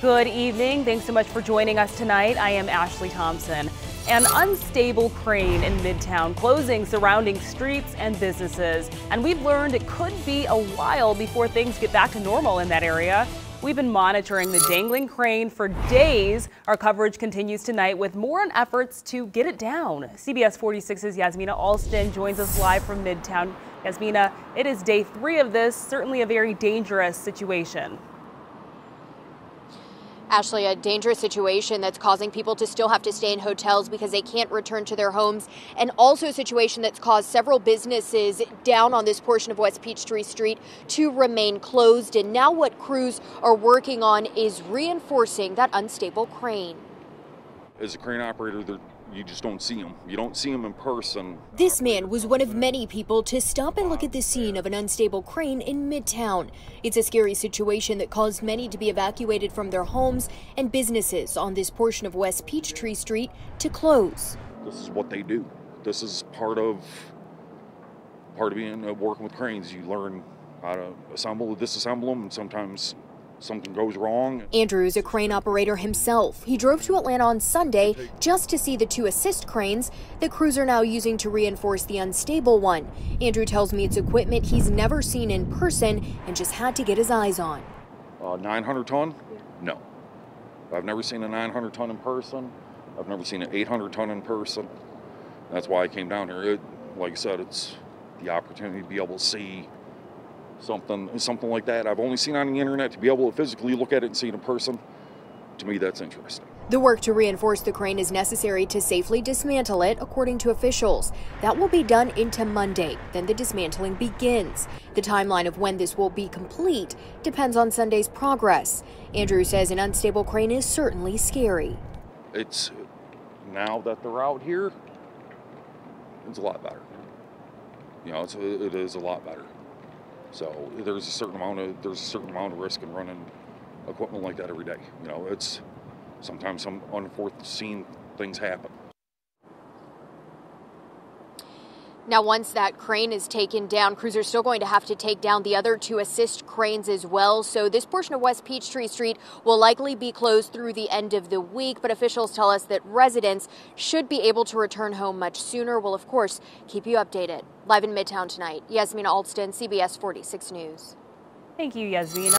Good evening. Thanks so much for joining us tonight. I am Ashley Thompson. An unstable crane in Midtown closing surrounding streets and businesses. And we've learned it could be a while before things get back to normal in that area. We've been monitoring the dangling crane for days. Our coverage continues tonight with more on efforts to get it down. CBS 46's Yasmina Alston joins us live from Midtown. Yasmina, it is day three of this, certainly a very dangerous situation. Ashley, a dangerous situation that's causing people to still have to stay in hotels because they can't return to their homes, and also a situation that's caused several businesses down on this portion of West Peachtree Street to remain closed. And now, what crews are working on is reinforcing that unstable crane. As a crane operator, you just don't see them. You don't see them in person. This man was one of many people to stop and look at the scene of an unstable crane in Midtown. It's a scary situation that caused many to be evacuated from their homes and businesses on this portion of West Peachtree Street to close. This is what they do. This is part of part of being uh, working with cranes. You learn how to assemble, disassemble them, and sometimes something goes wrong. Andrew's a crane operator himself. He drove to Atlanta on Sunday just to see the two assist cranes the crews are now using to reinforce the unstable one. Andrew tells me it's equipment he's never seen in person and just had to get his eyes on. Uh, 900 ton? No. I've never seen a 900 ton in person. I've never seen an 800 ton in person. That's why I came down here. It, like I said, it's the opportunity to be able to see something something like that. I've only seen on the internet to be able to physically look at it and see it in person. To me, that's interesting. The work to reinforce the crane is necessary to safely dismantle it, according to officials. That will be done into Monday. Then the dismantling begins. The timeline of when this will be complete depends on Sunday's progress. Andrew says an unstable crane is certainly scary. It's now that they're out here, it's a lot better. You know, it's, it is a lot better. So there's a certain amount of there's a certain amount of risk in running equipment like that every day. You know, it's sometimes some unforeseen things happen. Now, once that crane is taken down, crews are still going to have to take down the other two assist cranes as well. So this portion of West Peachtree Street will likely be closed through the end of the week. But officials tell us that residents should be able to return home much sooner. We'll, of course, keep you updated. Live in Midtown tonight, Yasmina Alston, CBS 46 News. Thank you, Yasmina.